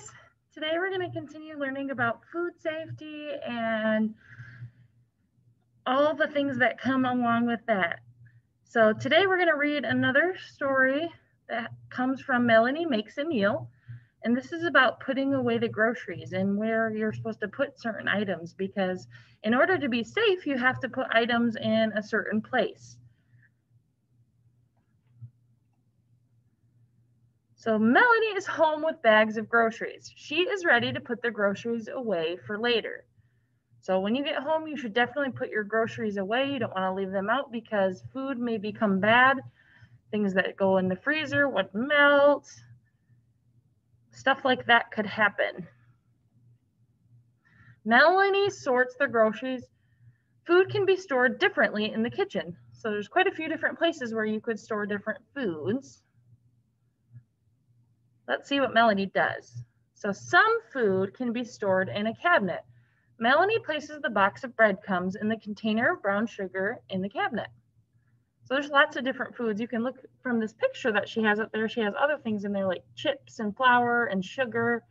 guys. Today we're going to continue learning about food safety and all the things that come along with that. So today we're going to read another story that comes from Melanie Makes a Meal. And this is about putting away the groceries and where you're supposed to put certain items because in order to be safe, you have to put items in a certain place. So Melanie is home with bags of groceries. She is ready to put the groceries away for later. So when you get home, you should definitely put your groceries away. You don't want to leave them out because food may become bad. Things that go in the freezer would melt. Stuff like that could happen. Melanie sorts the groceries. Food can be stored differently in the kitchen. So there's quite a few different places where you could store different foods. Let's see what Melanie does. So some food can be stored in a cabinet. Melanie places the box of breadcrumbs in the container of brown sugar in the cabinet. So there's lots of different foods. You can look from this picture that she has up there. She has other things in there like chips and flour and sugar,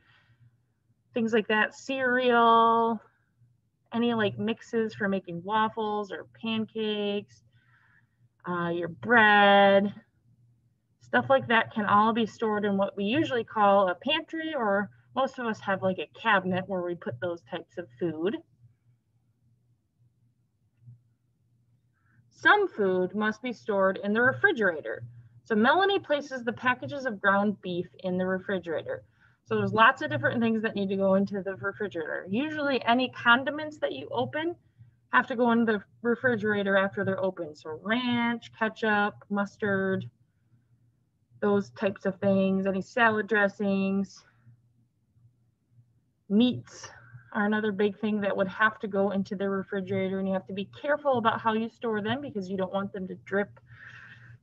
things like that, cereal, any like mixes for making waffles or pancakes, uh, your bread, Stuff like that can all be stored in what we usually call a pantry, or most of us have like a cabinet where we put those types of food. Some food must be stored in the refrigerator. So Melanie places the packages of ground beef in the refrigerator. So there's lots of different things that need to go into the refrigerator. Usually any condiments that you open have to go in the refrigerator after they're open. So ranch, ketchup, mustard, those types of things, any salad dressings, meats are another big thing that would have to go into the refrigerator and you have to be careful about how you store them because you don't want them to drip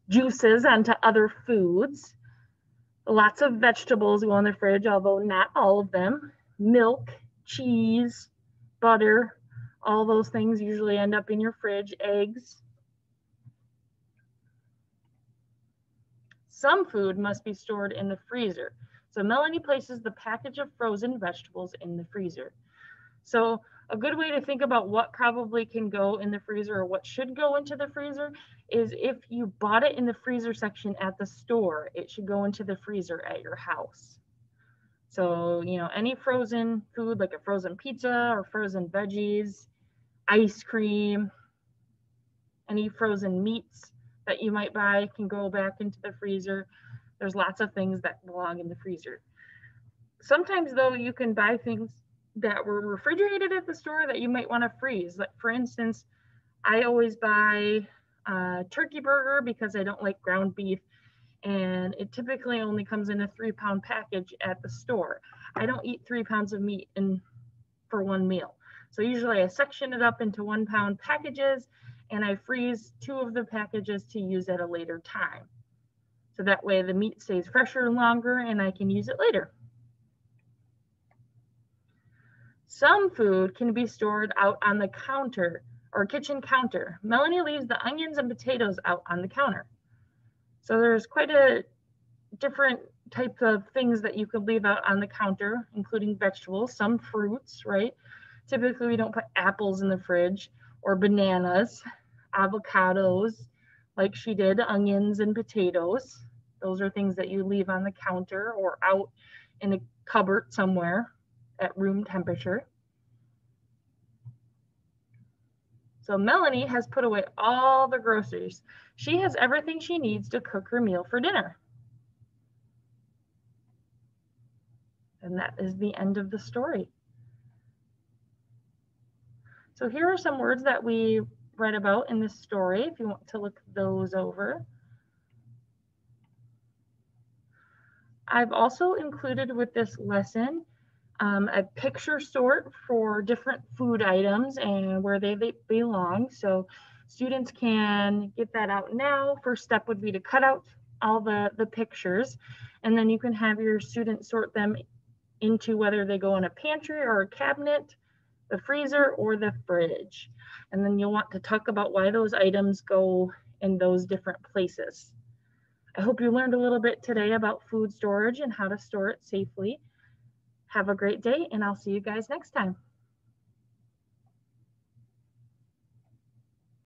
juices onto other foods. Lots of vegetables go in the fridge, although not all of them. Milk, cheese, butter, all those things usually end up in your fridge, eggs. Some food must be stored in the freezer. So Melanie places the package of frozen vegetables in the freezer. So a good way to think about what probably can go in the freezer or what should go into the freezer is if you bought it in the freezer section at the store, it should go into the freezer at your house. So, you know, any frozen food like a frozen pizza or frozen veggies, ice cream, any frozen meats, that you might buy can go back into the freezer. There's lots of things that belong in the freezer. Sometimes though, you can buy things that were refrigerated at the store that you might want to freeze. Like for instance, I always buy a turkey burger because I don't like ground beef and it typically only comes in a three pound package at the store. I don't eat three pounds of meat in for one meal. So usually I section it up into one pound packages and I freeze two of the packages to use at a later time. So that way the meat stays fresher longer and I can use it later. Some food can be stored out on the counter or kitchen counter. Melanie leaves the onions and potatoes out on the counter. So there's quite a different type of things that you could leave out on the counter, including vegetables, some fruits, right? Typically we don't put apples in the fridge or bananas, avocados, like she did, onions and potatoes. Those are things that you leave on the counter or out in a cupboard somewhere at room temperature. So Melanie has put away all the groceries. She has everything she needs to cook her meal for dinner. And that is the end of the story. So here are some words that we read about in this story if you want to look those over. I've also included with this lesson um, a picture sort for different food items and where they, they belong. So students can get that out now. First step would be to cut out all the, the pictures and then you can have your students sort them into whether they go in a pantry or a cabinet the freezer or the fridge. And then you'll want to talk about why those items go in those different places. I hope you learned a little bit today about food storage and how to store it safely. Have a great day, and I'll see you guys next time.